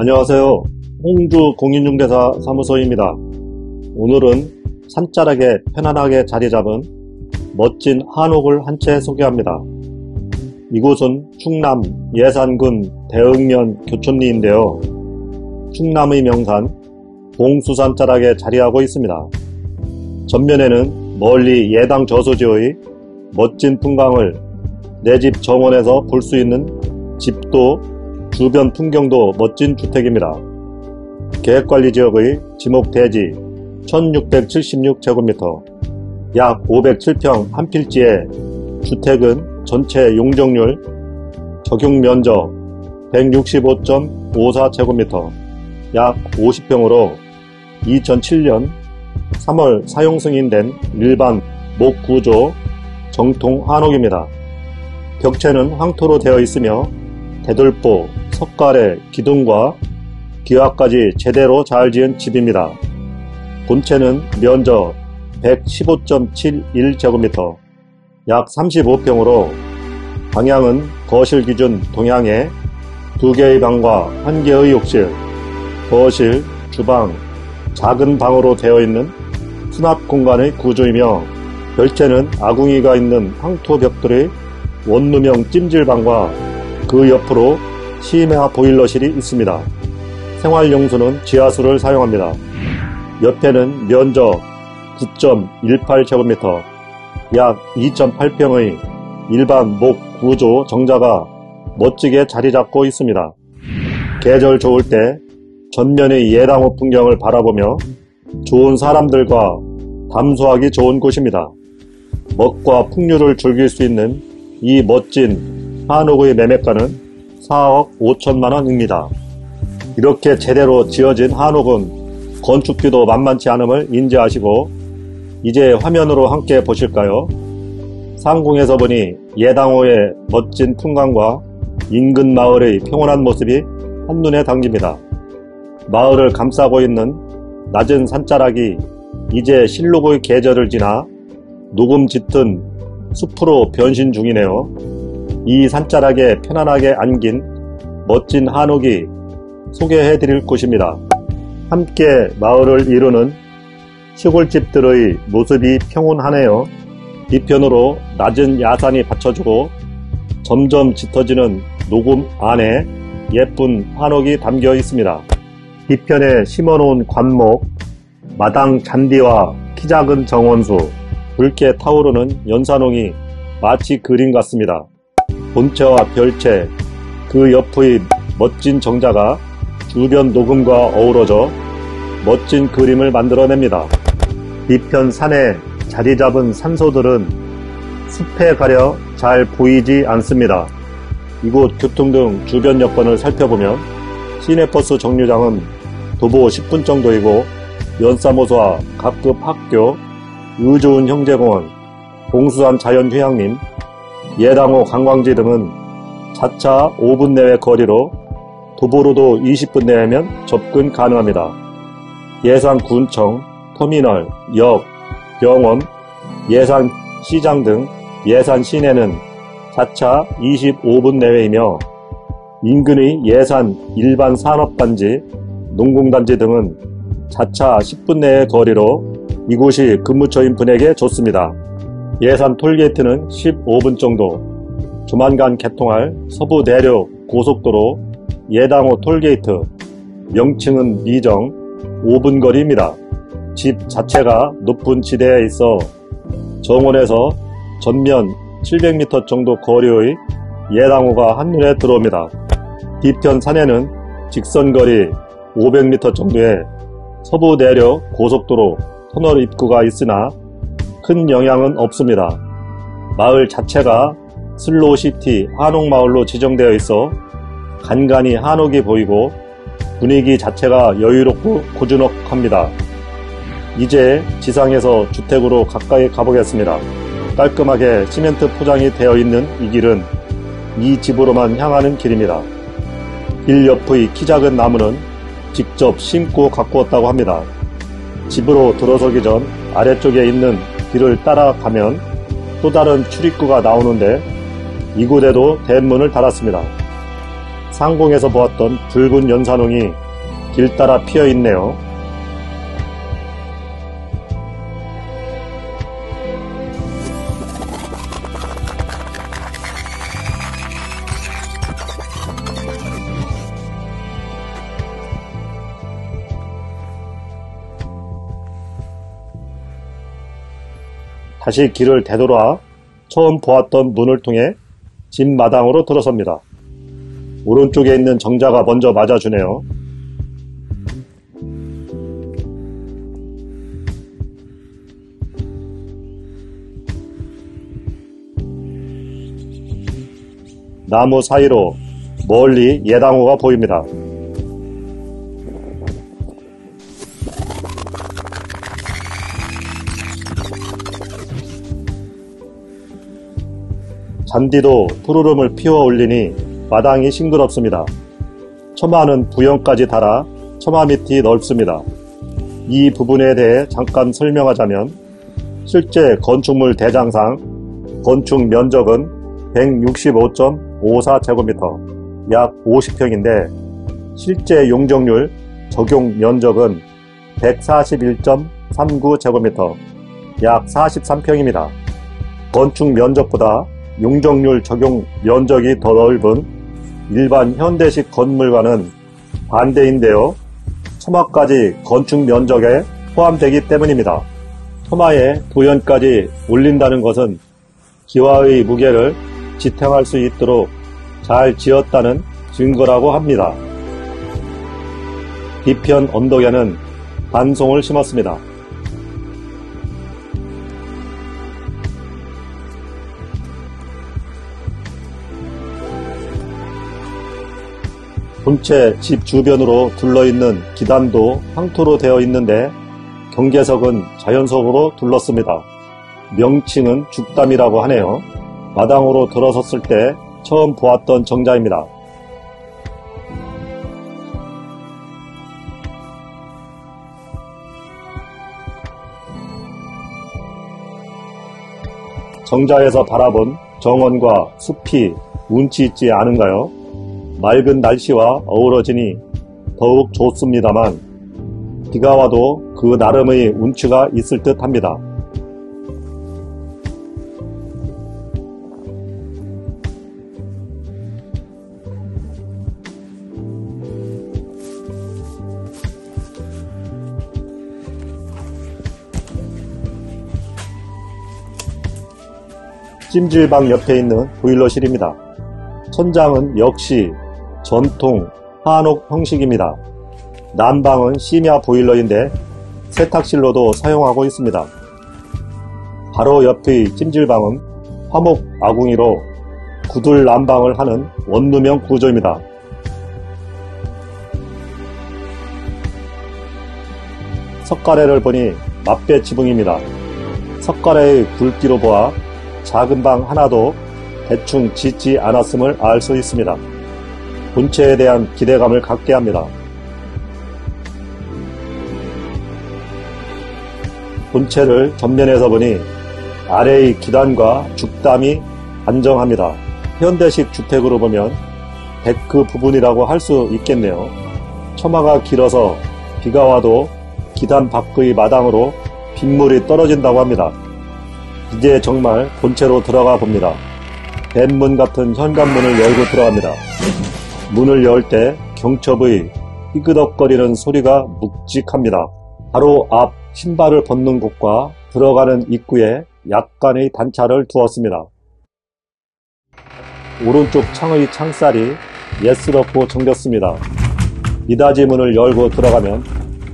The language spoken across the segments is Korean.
안녕하세요. 홍주 공인중개사 사무소입니다. 오늘은 산자락에 편안하게 자리 잡은 멋진 한옥을 한 채 소개합니다. 이곳은 충남 예산군 대흥면 교촌리인데요. 충남의 명산 봉수산 자락에 자리하고 있습니다. 전면에는 멀리 예당 저수지의 멋진 풍광을 내 집 정원에서 볼 수 있는 집도 주변 풍경도 멋진 주택입니다. 계획관리지역의 지목대지 1676제곱미터 약 507평 한 필지에 주택은 전체 용적률 적용 면적 165.54제곱미터 약 50평으로 2007년 3월 사용 승인된 일반 목구조 정통 한옥입니다. 벽체는 황토로 되어 있으며 대돌보, 석가래, 기둥과 기와까지 제대로 잘 지은 집입니다. 본체는 면적 115.71제곱미터, 약 35평으로 방향은 거실 기준 동향에 두 개의 방과 한 개의 욕실, 거실, 주방, 작은 방으로 되어 있는 수납 공간의 구조이며 별채는 아궁이가 있는 황토 벽돌의 원룸형 찜질방과 그 옆으로 심야 보일러실이 있습니다. 생활용수는 지하수를 사용합니다. 옆에는 면적 9.18제곱미터, 약 2.8평의 일반 목 구조 정자가 멋지게 자리 잡고 있습니다. 계절 좋을 때 전면의 예당호 풍경을 바라보며 좋은 사람들과 담소하기 좋은 곳입니다. 먹과 풍류를 즐길 수 있는 이 멋진 한옥의 매매가는 4억 5천만 원입니다. 이렇게 제대로 지어진 한옥은 건축비도 만만치 않음을 인지하시고 이제 화면으로 함께 보실까요? 상공에서 보니 예당호의 멋진 풍광과 인근 마을의 평온한 모습이 한눈에 당깁니다. 마을을 감싸고 있는 낮은 산자락이 이제 실록의 계절을 지나 녹음 짙은 숲으로 변신 중이네요. 이 산자락에 편안하게 안긴 멋진 한옥이 소개해 드릴 곳입니다. 함께 마을을 이루는 시골집들의 모습이 평온하네요. 뒤편으로 낮은 야산이 받쳐주고 점점 짙어지는 녹음 안에 예쁜 한옥이 담겨 있습니다. 뒤편에 심어놓은 관목, 마당 잔디와 키 작은 정원수, 붉게 타오르는 연산홍이 마치 그림 같습니다. 본체와 별체, 그 옆의 멋진 정자가 주변 녹음과 어우러져 멋진 그림을 만들어냅니다. 뒤편 산에 자리 잡은 산소들은 숲에 가려 잘 보이지 않습니다. 이곳 교통 등 주변 여건을 살펴보면 시내버스 정류장은 도보 10분 정도이고 연사모소와 각급 학교, 의좋은 형제공원, 봉수산 자연휴양림, 예당호 관광지 등은 자차 5분 내외 거리로 도보로도 20분 내외면 접근 가능합니다. 예산군청, 터미널, 역, 병원, 예산시장 등 예산 시내는 자차 25분 내외이며 인근의 예산 일반 산업단지, 농공단지 등은 자차 10분 내의 거리로 이곳이 근무처인 분에게 좋습니다. 예산 톨게이트는 15분 정도, 조만간 개통할 서부 내륙 고속도로 예당호 톨게이트, 명칭은 미정 5분 거리입니다. 집 자체가 높은 지대에 있어 정원에서 전면 700m 정도 거리의 예당호가 한눈에 들어옵니다. 뒤편 산에는 직선거리 500m 정도의 서부 내륙 고속도로 터널 입구가 있으나 큰 영향은 없습니다. 마을 자체가 슬로우시티 한옥마을로 지정되어 있어 간간히 한옥이 보이고 분위기 자체가 여유롭고 고즈넉합니다. 이제 지상에서 주택으로 가까이 가보겠습니다. 깔끔하게 시멘트 포장이 되어 있는 이 길은 이 집으로만 향하는 길입니다. 길 옆의 키 작은 나무는 직접 심고 가꾸었다고 합니다. 집으로 들어서기 전 아래쪽에 있는 길을 따라가면 또 다른 출입구가 나오는데 이곳에도 대문을 달았습니다. 상공에서 보았던 붉은 연산홍이 길 따라 피어 있네요. 다시 길을 되돌아 처음 보았던 문을 통해 집 마당으로 들어섭니다. 오른쪽에 있는 정자가 먼저 맞아주네요. 나무 사이로 멀리 예당호가 보입니다. 잔디도 푸르름을 피워 올리니 마당이 싱그럽습니다. 처마는 부영까지 달아 처마 밑이 넓습니다. 이 부분에 대해 잠깐 설명하자면 실제 건축물 대장상 건축 면적은 165.54제곱미터 약 50평인데 실제 용적률 적용 면적은 141.39제곱미터 약 43평입니다. 건축 면적보다 용적률 적용 면적이 더 넓은 일반 현대식 건물과는 반대인데요. 처마까지 건축 면적에 포함되기 때문입니다. 처마에 도연까지 올린다는 것은 기와의 무게를 지탱할 수 있도록 잘 지었다는 증거라고 합니다. 뒤편 언덕에는 반송을 심었습니다. 본체 집 주변으로 둘러있는 기단도 황토로 되어 있는데 경계석은 자연석으로 둘렀습니다. 명칭은 죽담이라고 하네요. 마당으로 들어섰을 때 처음 보았던 정자입니다. 정자에서 바라본 정원과 숲이 운치 있지 않은가요? 맑은 날씨와 어우러지니 더욱 좋습니다만 비가 와도 그 나름의 운치가 있을 듯 합니다. 찜질방 옆에 있는 보일러실입니다. 천장은 역시 전통 한옥 형식입니다. 난방은 심야 보일러인데 세탁실로도 사용하고 있습니다. 바로 옆의 찜질방은 화목 아궁이로 구들 난방을 하는 원룸형 구조입니다. 석가래를 보니 맛배 지붕입니다. 석가래의 굵기로 보아 작은 방 하나도 대충 짓지 않았음을 알 수 있습니다. 본체에 대한 기대감을 갖게 합니다. 본체를 전면에서 보니 아래의 기단과 죽담이 안정합니다. 현대식 주택으로 보면 데크 부분이라고 할 수 있겠네요. 처마가 길어서 비가 와도 기단 밖의 마당으로 빗물이 떨어진다고 합니다. 이제 정말 본체로 들어가 봅니다. 뱃문 같은 현관문을 열고 들어갑니다. 문을 열 때 경첩의 삐그덕거리는 소리가 묵직합니다. 바로 앞 신발을 벗는 곳과 들어가는 입구에 약간의 단차를 두었습니다. 오른쪽 창의 창살이 예스럽고 정겼습니다. 미닫이 문을 열고 들어가면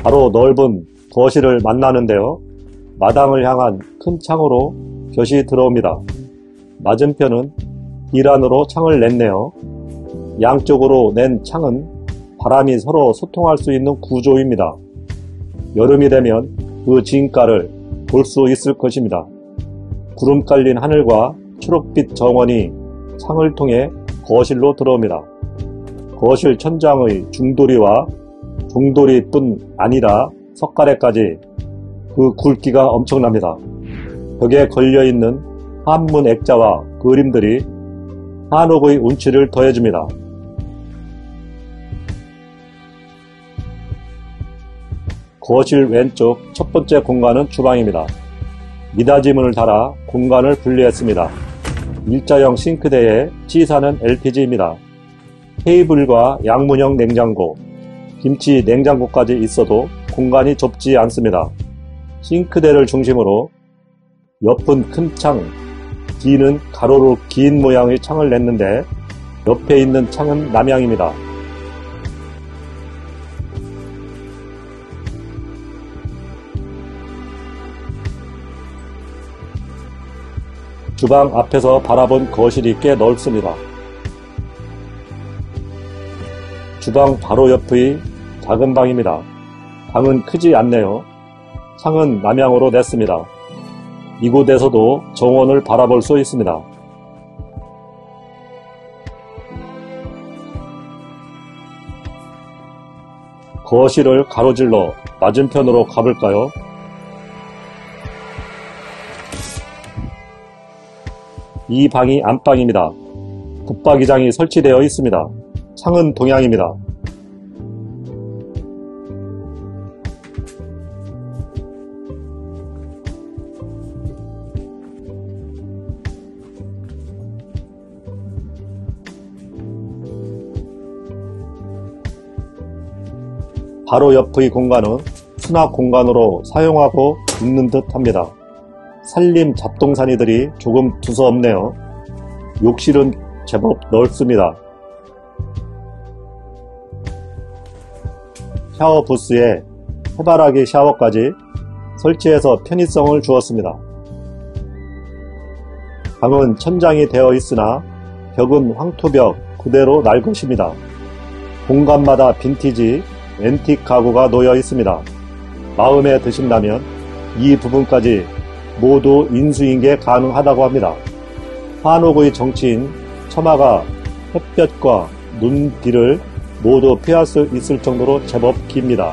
바로 넓은 거실을 만나는데요. 마당을 향한 큰 창으로 볕이 들어옵니다. 맞은편은 이란으로 창을 냈네요. 양쪽으로 낸 창은 바람이 서로 소통할 수 있는 구조입니다. 여름이 되면 그 진가를 볼 수 있을 것입니다. 구름 깔린 하늘과 초록빛 정원이 창을 통해 거실로 들어옵니다. 거실 천장의 중돌이와 중돌이뿐 아니라 석가래까지 그 굵기가 엄청납니다. 벽에 걸려있는 한문 액자와 그림들이 한옥의 운치를 더해줍니다. 거실 왼쪽 첫 번째 공간은 주방입니다. 미닫이 문을 달아 공간을 분리했습니다. 일자형 싱크대에 치사는 LPG입니다. 테이블과 양문형 냉장고, 김치 냉장고까지 있어도 공간이 좁지 않습니다. 싱크대를 중심으로 옆은 큰 창, 뒤는 가로로 긴 모양의 창을 냈는데 옆에 있는 창은 남향입니다. 주방 앞에서 바라본 거실이 꽤 넓습니다. 주방 바로 옆의 작은 방입니다. 방은 크지 않네요. 창은 남향으로 냈습니다. 이곳에서도 정원을 바라볼 수 있습니다. 거실을 가로질러 맞은편으로 가볼까요? 이 방이 안방입니다. 붙박이장이 설치되어 있습니다. 창은 동향입니다. 바로 옆의 공간은 수납 공간으로 사용하고 있는 듯 합니다. 살림 잡동사니들이 조금 두서없네요. 욕실은 제법 넓습니다. 샤워 부스에 해바라기 샤워까지 설치해서 편의성을 주었습니다. 방은 천장이 되어 있으나 벽은 황토벽 그대로 날 것입니다. 공간마다 빈티지, 앤틱 가구가 놓여 있습니다. 마음에 드신다면 이 부분까지 모두 인수인계 가능하다고 합니다. 한옥의 정치인 처마가 햇볕과 눈 뒤를 모두 피할 수 있을 정도로 제법 깁니다.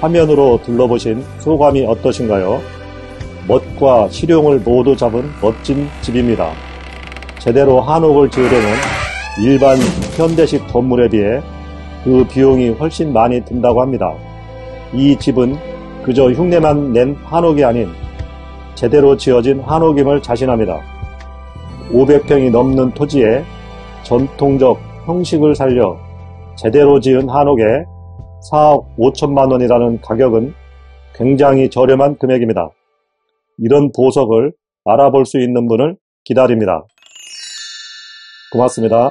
화면으로 둘러보신 소감이 어떠신가요? 멋과 실용을 모두 잡은 멋진 집입니다. 제대로 한옥을 지으려면 일반 현대식 건물에 비해 그 비용이 훨씬 많이 든다고 합니다. 이 집은 그저 흉내만 낸 한옥이 아닌 제대로 지어진 한옥임을 자신합니다. 500평이 넘는 토지에 전통적 형식을 살려 제대로 지은 한옥에 4억 5천만 원이라는 가격은 굉장히 저렴한 금액입니다. 이런 보석을 알아볼 수 있는 분을 기다립니다. 고맙습니다.